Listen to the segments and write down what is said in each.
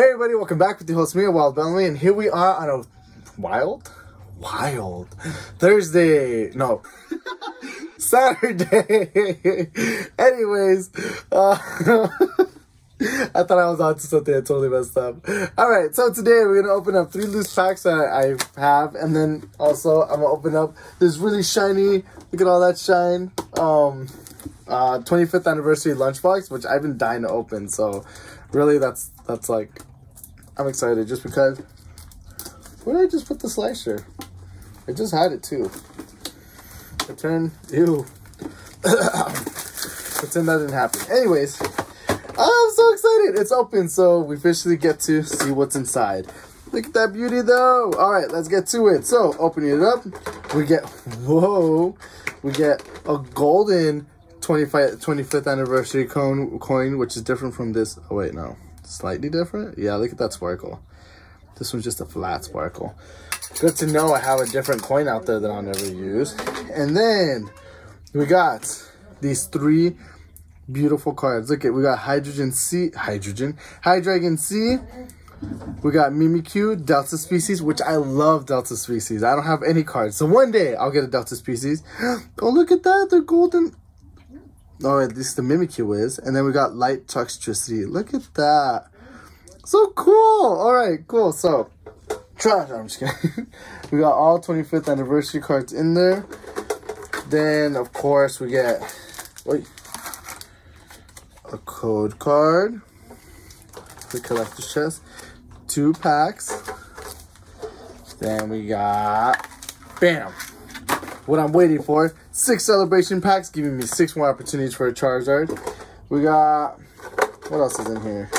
Hey everybody, welcome back with the host me, Wild Bellamy, and here we are on a wild, wild Thursday. No, Saturday. Anyways, uh, I thought I was on to something. I totally messed up. All right, so today we're gonna open up three loose packs that I have, and then also I'm gonna open up this really shiny. Look at all that shine. Um, uh, 25th anniversary lunchbox, which I've been dying to open. So, really, that's that's like, I'm excited just because. Where did I just put the slicer? I just had it too. Pretend, ew. Pretend that didn't happen. Anyways, I'm so excited. It's open, so we officially get to see what's inside. Look at that beauty, though. All right, let's get to it. So, opening it up, we get, whoa, we get a golden 25, 25th anniversary coin, coin, which is different from this. Oh, wait, no. Slightly different? Yeah, look at that sparkle. This one's just a flat sparkle. Good to know I have a different coin out there that I'll never use. And then we got these three beautiful cards. Look at, we got Hydrogen C, Hydrogen, Hydreigon C. We got Mimikyu, Delta Species, which I love Delta Species. I don't have any cards. So one day I'll get a Delta Species. Oh, look at that. They're golden. Oh, at least the Mimikyu is. And then we got Light Toxtricity. Look at that. So cool. All right, cool. So, trash. I'm just kidding. we got all 25th anniversary cards in there. Then, of course, we get wait, a code card. The collector's chest. Two packs. Then we got, bam, what I'm waiting for. Six celebration packs, giving me six more opportunities for a Charizard. We got, what else is in here?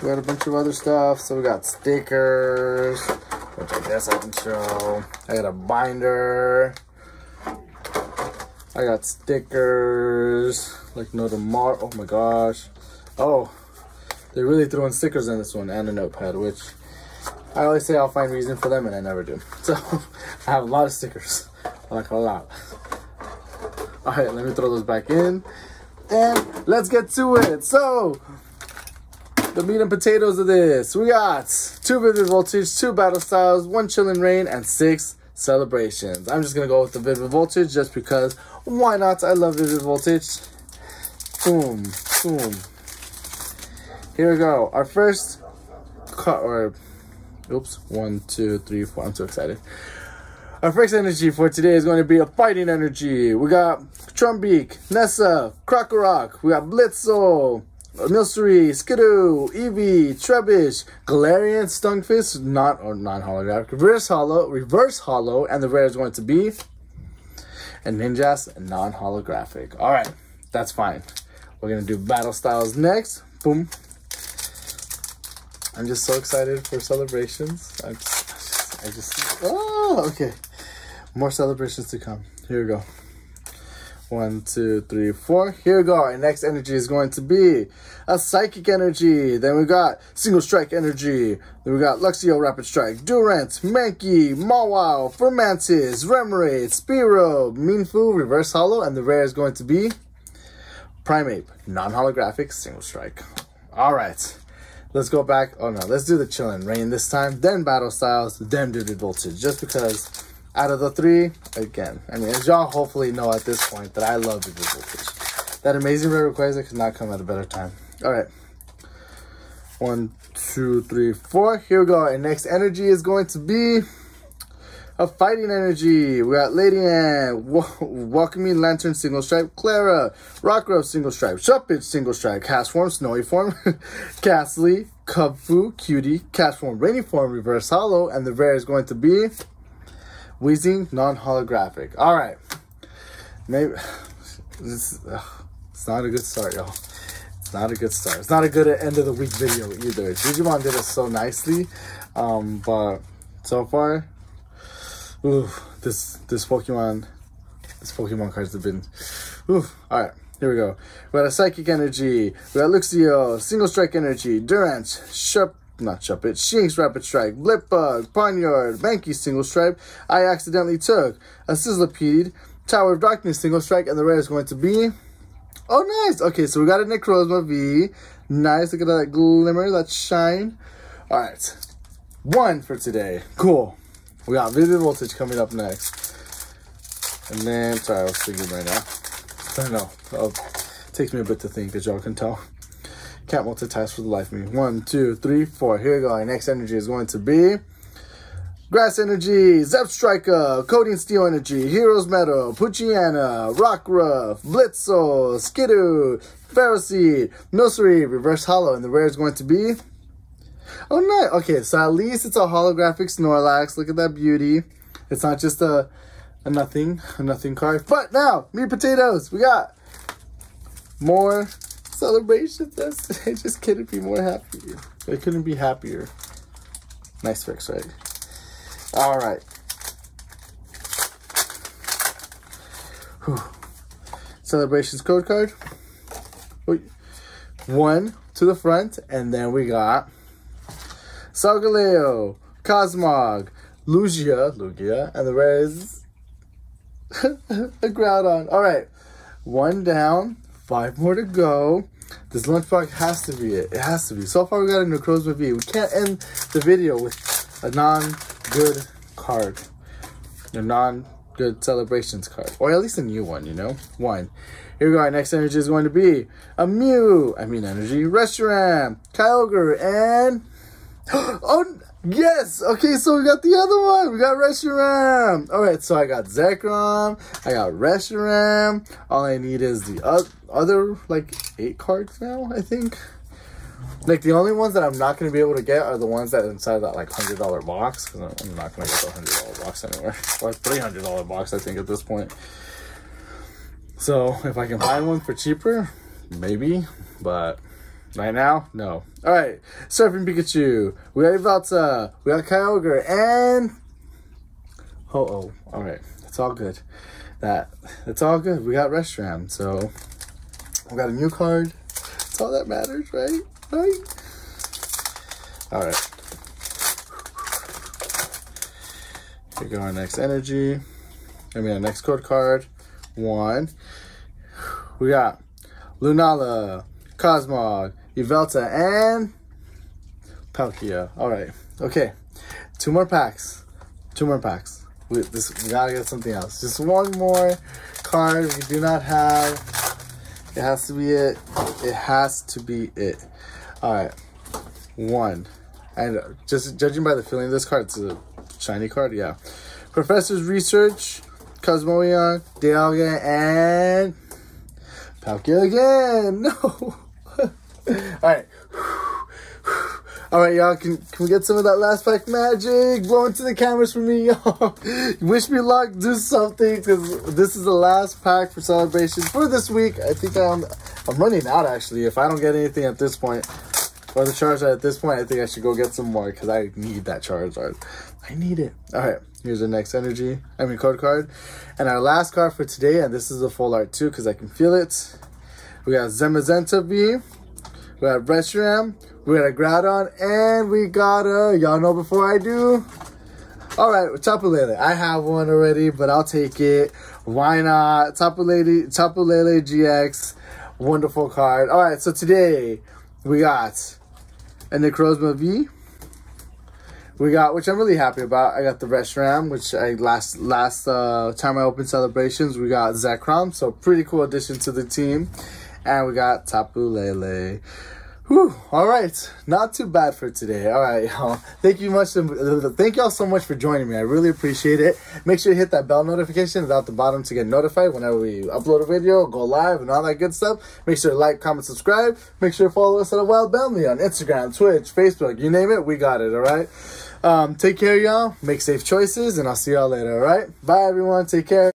We got a bunch of other stuff. So we got stickers, which I guess I can show. I got a binder. I got stickers, like no tomorrow. Oh my gosh. Oh, they're really threw in stickers in this one and a notepad, which I always say I'll find reason for them and I never do. So I have a lot of stickers, like a lot. All right, let me throw those back in and let's get to it. So the meat and potatoes of this, we got two Vivid Voltage, two Battle Styles, one Chilling Reign, and six celebrations. I'm just gonna go with the Vivid Voltage just because why not? I love Vivid Voltage. Boom, boom. Here we go. Our first cut or oops, one, two, three, four. I'm so excited. Our first energy for today is going to be a fighting energy. We got Trumbeak, Nessa, Krokorok, we got Blitzle, Milcery, Skiddo, Eevee, Trubbish, Galarian, Stunfisk, not oh, or non-holographic, reverse hollow, reverse hollow, and the rare is going to be and Ninjask non-holographic. All right, that's fine. We're gonna do battle styles next. Boom. I'm just so excited for celebrations. I just, I just, oh, okay. More celebrations to come. Here we go. One, two, three, four. Here we go. Our next energy is going to be a Psychic Energy. Then we got Single Strike Energy. Then we got Luxio Rapid Strike, Durant, Mankey, Mawile, Fomantis, Remoraid, Spearow, Mienfoo, Reverse Hollow, and the rare is going to be Primeape, non-holographic Single Strike. All right. Let's go back. Oh no, let's do the Chillin' Reign this time. Then Battle Styles, then Vivid Voltage. Just because out of the three, again, I mean, as y'all hopefully know at this point that I love Vivid Voltage. That amazing rare Rayquaza could not come at a better time. All right. One, two, three, four. Here we go. And next energy is going to be a fighting energy. We got Lady Ann, Welcoming Lantern Single Stripe, Klara, Rockruff Single Stripe, Shuppet Single Stripe, Castform, Snowy Form, Gastly, Kubfu, Cutie, Castform, Rainy Form, Reverse Hollow, and the rare is going to be Wheezing Non-Holographic. All right. Maybe, this, uh, it's not a good start, y'all. It's not a good start. It's not a good end of the week video either. Digimon did it so nicely, um, but so far, Ooh, this this Pokemon, this Pokemon cards have been. Ooh, all right. Here we go. We got a Psychic Energy. We got Luxio, Single Strike Energy, Durant, Sharp, not Shuppet, Shinx Rapid Strike, Blipbug, Ponyard, Mankey Single Stripe. I accidentally took a Sizzlipede, Tower of Darkness Single Strike, and the rare is going to be. Oh, nice. Okay, so we got a Necrozma V, Nice. Look at that glimmer, that shine. All right. One for today. Cool. We got Vivid Voltage coming up next. And then, sorry, I was thinking right now. I don't know. Oh, takes me a bit to think, as y'all can tell. Can't multitask for the life of me. One, two, three, four. Here we go. Our next energy is going to be Grass Energy, Zep Striker, Coating Steel Energy, Hero's Medal, Poochyena, Rockruff, Blitzle, Skiddo, Ferroseed, Nursery, Reverse Hollow, and the rare is going to be... Oh, no. Okay, so at least it's a holographic Snorlax. Look at that beauty. It's not just a, a nothing, a nothing card. But now, meat potatoes. We got more celebrations. That's, I just couldn't be more happy. I couldn't be happier. Nice fix, right? All right. Whew. Celebrations code card. One to the front, and then we got Solgaleo, Cosmog, Lugia, Lugia, and the rest a Groudon. All right, one down, five more to go. This lunchbox has to be it. It has to be. So far, we got a Necrozma V. We can't end the video with a non-good card. A non-good celebrations card. Or at least a new one, you know? One. Here we go. Our next energy is going to be a Mew. I mean energy. Reshiram, Kyogre, and... Oh, yes! Okay, so we got the other one. We got Reshiram. Alright, so I got Zekrom. I got Reshiram. All I need is the other, like, eight cards now, I think. Like the only ones that I'm not gonna be able to get are the ones that are inside that like hundred dollar box because I'm not gonna get the hundred dollar box anywhere or three hundred dollar box I think at this point. So if I can find one for cheaper, maybe, but right now, no. All right, Surfing Pikachu, we got Yveltal, uh, we got Kyogre, and oh oh, all right, it's all good. That it's all good. We got Reshiram, so we got a new card. That's all that matters, right? Right? All right. Here go our next energy. I mean, our next code card. One. We got Lunala, Cosmog, Yveltal, and Palkia. All right. Okay. Two more packs. Two more packs. We, this, we gotta get something else. Just one more card we do not have. It has to be it. It has to be it. All right, one. And just judging by the feeling of this card, it's a shiny card, yeah. Professor's Research, Cosmoem, Dialga, and Palkia again. No. All right. All right, y'all. Can can we get some of that last pack magic? Blow into the cameras for me, y'all. Wish me luck. Do something because this is the last pack for celebrations for this week. I think I'm I'm running out actually. If I don't get anything at this point, or the Charizard at this point, I think I should go get some more because I need that Charizard. I need it. All right, here's the next energy, I mean code card. And our last card for today, and this is a full art too because I can feel it. We got Zamazenta V, we got Reshiram, we got a Groudon, and we got a, y'all know before I do? All right, Tapu. I have one already, but I'll take it. Why not? Tapu Lele, GX, wonderful card. All right, so today we got and Necrozma V. We got, which I'm really happy about. I got the Reshiram, which I last last uh, time I opened celebrations. We got Zekrom, so pretty cool addition to the team. And we got Tapu Lele. Whew, all right, not too bad for today. All right, y'all. Thank you much. Thank y'all so much for joining me. I really appreciate it. Make sure you hit that bell notification at the bottom to get notified whenever we upload a video, go live, and all that good stuff. Make sure to like, comment, subscribe. Make sure to follow us at a Wild Bellamy on Instagram, Twitch, Facebook, you name it, we got it. All right. Um, take care, y'all. Make safe choices, and I'll see y'all later. All right. Bye, everyone. Take care.